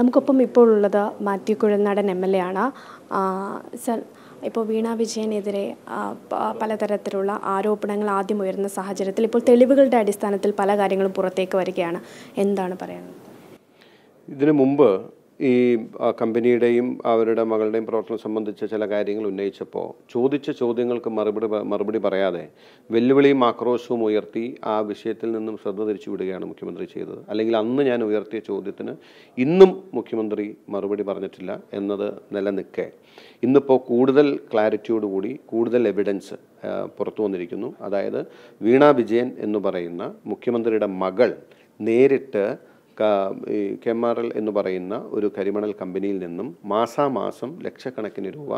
നമുക്കൊപ്പം ഇപ്പോൾ ഉള്ളത് Mathew Kuzhalnadan M L A ആണ്. സർ ഇപ്പോൾ വീണ വിജയനെതിരെ പലതരത്തിലുള്ള ആരോപണങ്ങൾ ആദ്യം ഉയർന്ന സാഹചര്യത്തിൽ ഇപ്പോൾ തെളിവുകളുടെ അടിസ്ഥാനത്തിൽ പല കാര്യങ്ങളും പുറത്തേക്ക് വരികയാണ്. എന്താണ് പറയുന്നത് ഇതിനു മുമ്പ് ഈ കമ്പനിയുടെയും അവരുടെ മകളുടെയും പ്രവർത്തനം സംബന്ധിച്ച ചില കാര്യങ്ങൾ ഉന്നയിച്ചപ്പോൾ ചോദിച്ച ചോദ്യങ്ങൾക്ക് മറുപടി മറുപടി പറയാതെ വെല്ലുവിളിയും ആക്രോശവും ഉയർത്തി ആ വിഷയത്തിൽ നിന്നും ശ്രദ്ധ തിരിച്ചു വിടുകയാണ് മുഖ്യമന്ത്രി ചെയ്തത്. അല്ലെങ്കിൽ അന്ന് ഞാൻ ഉയർത്തിയ ചോദ്യത്തിന് ഇന്നും മുഖ്യമന്ത്രി മറുപടി പറഞ്ഞിട്ടില്ല എന്നത് നിലനിൽക്കെ. ഇന്നിപ്പോൾ കൂടുതൽ ക്ലാരിറ്റിയോടുകൂടി കൂടുതൽ എവിഡൻസ് പുറത്തു വന്നിരിക്കുന്നു. അതായത് വീണ വിജയൻ എന്ന് പറയുന്ന മുഖ്യമന്ത്രിയുടെ മകൾ നേരിട്ട് കെ ആർ എൽ എന്ന് പറയുന്ന ഒരു കരിമണൽ കമ്പനിയിൽ നിന്നും മാസാമാസം ലക്ഷക്കണക്കിന് രൂപ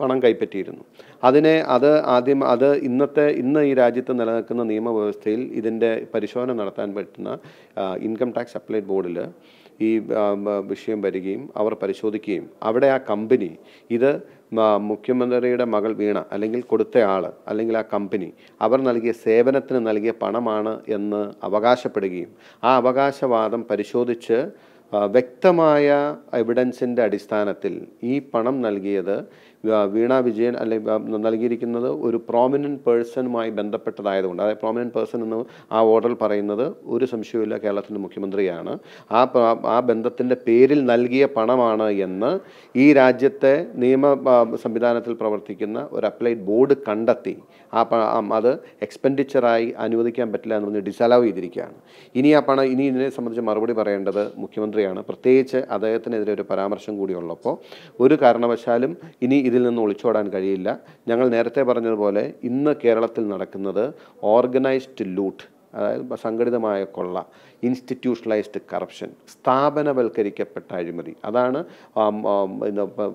പണം കൈപ്പറ്റിയിരുന്നു. അതിനെ അത് ആദ്യം അത് ഇന്നത്തെ ഇന്ന് ഈ രാജ്യത്ത് നിലനിൽക്കുന്ന നിയമവ്യവസ്ഥയിൽ ഇതിന്റെ പരിശോധന നടത്താൻ പറ്റുന്ന ഇൻകം ടാക്സ് അപ്ലൈഡ് ബോർഡിൽ ഈ വിഷയം വരികയും അവർ പരിശോധിക്കുകയും. അവിടെ ആ കമ്പനി ഇത് മുഖ്യമന്ത്രിയുടെ മകൾ വീണ അല്ലെങ്കിൽ കൊടുത്തയാൾ അല്ലെങ്കിൽ ആ കമ്പനി അവർ നൽകിയ സേവനത്തിന് നൽകിയ പണമാണ് എന്ന് അവകാശപ്പെടുകയും ആ അവകാശവാദം പരിശോധിച്ച് വ്യക്തമായ എവിഡൻസിന്റെ അടിസ്ഥാനത്തിൽ ഈ പണം നൽകിയത് വീണ വിജയൻ അല്ലെങ്കിൽ നൽകിയിരിക്കുന്നത് ഒരു പ്രോമിനന്റ് പേഴ്സണുമായി ബന്ധപ്പെട്ടതായതുകൊണ്ട്. അതായത് പ്രോമിനന്റ് പേഴ്സൺ എന്ന് ആ ഓർഡറിൽ പറയുന്നത് ഒരു സംശയവുമില്ല കേരളത്തിന്റെ മുഖ്യമന്ത്രിയാണ്. ആ ആ ബന്ധത്തിന്റെ പേരിൽ നൽകിയ പണമാണ് എന്ന് ഈ രാജ്യത്തെ നിയമ സംവിധാനത്തിൽ പ്രവർത്തിക്കുന്ന ഒരു അപ്ലൈഡ് ബോർഡ് കണ്ടെത്തി. ആ, അത് എക്സ്പെൻഡിച്ചറായി അനുവദിക്കാൻ പറ്റില്ല എന്ന് പറഞ്ഞ് ഡിസലവ് ചെയ്തിരിക്കുകയാണ്. ഇനി ആ പണം ഇനി ഇതിനെ സംബന്ധിച്ച് മറുപടി പറയേണ്ടത് മുഖ്യമന്ത്രിയാണ്. പ്രത്യേകിച്ച് അദ്ദേഹത്തിനെതിരെ ഒരു പരാമർശം കൂടി ഉള്ളപ്പോൾ ഒരു കാരണവശാലും ഇനി ഇതിൽ നിന്ന് ഒളിച്ചോടാൻ കഴിയില്ല. ഞങ്ങൾ നേരത്തെ പറഞ്ഞതുപോലെ ഇന്ന് കേരളത്തിൽ നടക്കുന്നത് ഓർഗനൈസ്ഡ് ലൂട്ട് അതായത് സംഘടിതമായ കൊള്ള ഇൻസ്റ്റിറ്റ്യൂഷണലൈസ്ഡ് കറപ്ഷൻ സ്ഥാപനവൽക്കരിക്കപ്പെട്ട അഴിമതി. അതാണ്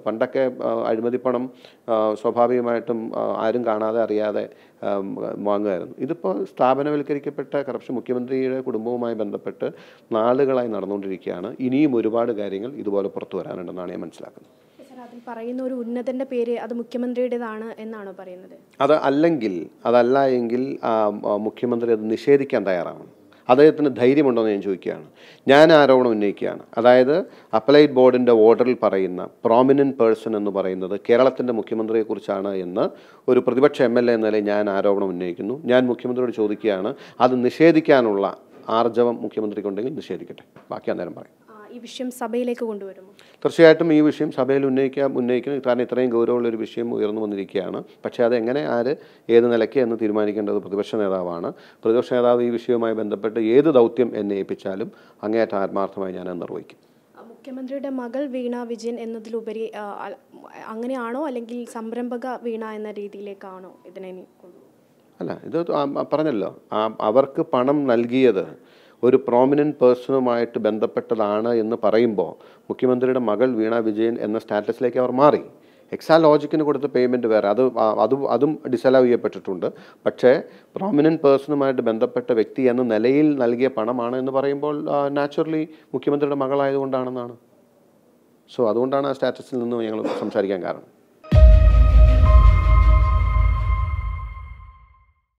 പണ്ടൊക്കെ അഴിമതി പണം സ്വാഭാവികമായിട്ടും ആരും കാണാതെ അറിയാതെ വാങ്ങുമായിരുന്നു. ഇതിപ്പോൾ സ്ഥാപനവൽക്കരിക്കപ്പെട്ട കറപ്ഷൻ മുഖ്യമന്ത്രിയുടെ കുടുംബവുമായി ബന്ധപ്പെട്ട് നാളുകളായി നടന്നുകൊണ്ടിരിക്കുകയാണ്. ഇനിയും ഒരുപാട് കാര്യങ്ങൾ ഇതുപോലെ പുറത്തു വരാനുണ്ടെന്നാണ് ഞാൻ മനസ്സിലാക്കുന്നത്. അതിൽ പറയുന്ന ഒരു ഉന്നതന്റെ പേര് അത് മുഖ്യമന്ത്രിയുടേതാണ് എന്നാണോ പറയുന്നത്? അത് അല്ലെങ്കിൽ അതല്ല എങ്കിൽ മുഖ്യമന്ത്രി അത് നിഷേധിക്കാൻ തയ്യാറാണ് അദ്ദേഹത്തിന് ധൈര്യമുണ്ടോ എന്ന് ഞാൻ ചോദിക്കുകയാണ്. ഞാൻ ആരോപണം ഉന്നയിക്കുകയാണ്. അതായത് അപ്ലൈഡ് ബോർഡിന്റെ ഓർഡറിൽ പറയുന്ന പ്രോമിനന്റ് പേഴ്സൺ എന്ന് പറയുന്നത് കേരളത്തിന്റെ മുഖ്യമന്ത്രിയെക്കുറിച്ചാണ് എന്ന് ഒരു പ്രതിപക്ഷ എം എൽ എ നിലയിൽ ഞാൻ ആരോപണം ഉന്നയിക്കുന്നു. ഞാൻ മുഖ്യമന്ത്രിയോട് ചോദിക്കുകയാണ് അത് നിഷേധിക്കാനുള്ള ആർജവം മുഖ്യമന്ത്രിക്കുണ്ടെങ്കിൽ നിഷേധിക്കട്ടെ. ബാക്കി അന്നേരം പറയും. ഈ വിഷയം സഭയിലേക്ക് കൊണ്ടുവരുമോ? തീർച്ചയായിട്ടും ഈ വിഷയം സഭയിൽ ഉന്നയിക്കാം ഉന്നയിക്കണം കാരണം ഇത്രയും ഗൗരവമുള്ള ഒരു വിഷയം ഉയർന്നു വന്നിരിക്കുകയാണ്. പക്ഷേ അത് എങ്ങനെ ആര് ഏത് നിലയ്ക്ക് എന്ന് തീരുമാനിക്കേണ്ടത് പ്രതിപക്ഷ നേതാവാണ്. പ്രതിപക്ഷ നേതാവ് ഈ വിഷയവുമായി ബന്ധപ്പെട്ട് ഏത് ദൗത്യം എന്നെ ഏൽപ്പിച്ചാലും അങ്ങേയറ്റം ആത്മാർത്ഥമായി ഞാൻ നിർവഹിക്കും. മുഖ്യമന്ത്രിയുടെ മകൾ വീണ വിജയൻ എന്നതിലുപരി അങ്ങനെയാണോ അല്ലെങ്കിൽ സംരംഭക വീണ എന്ന രീതിയിലേക്കാണോ ഇതിനെ അല്ല ഇത് പറഞ്ഞല്ലോ. അവർക്ക് പണം നൽകിയത് ഒരു പ്രോമിനന്റ് പേഴ്സണുമായിട്ട് ബന്ധപ്പെട്ടതാണ് എന്ന് പറയുമ്പോൾ മുഖ്യമന്ത്രിയുടെ മകൾ വീണ വിജയൻ എന്ന സ്റ്റാറ്റസിലേക്ക് അവർ മാറി. എക്സാ ലോജിക്കിന് കൊടുത്ത പേയ്മെന്റ് വേറെ. അത് അത് അതും ഡിസലവ് ചെയ്യപ്പെട്ടിട്ടുണ്ട്. പക്ഷേ പ്രോമിനന്റ് പേഴ്സണുമായിട്ട് ബന്ധപ്പെട്ട വ്യക്തി എന്ന നിലയിൽ നൽകിയ പണമാണ് എന്ന് പറയുമ്പോൾ നാച്ചുറലി മുഖ്യമന്ത്രിയുടെ മകളായതുകൊണ്ടാണെന്നാണ്. സോ അതുകൊണ്ടാണ് ആ സ്റ്റാറ്റസിൽ നിന്ന് ഞങ്ങൾ സംസാരിക്കാൻ കാരണം.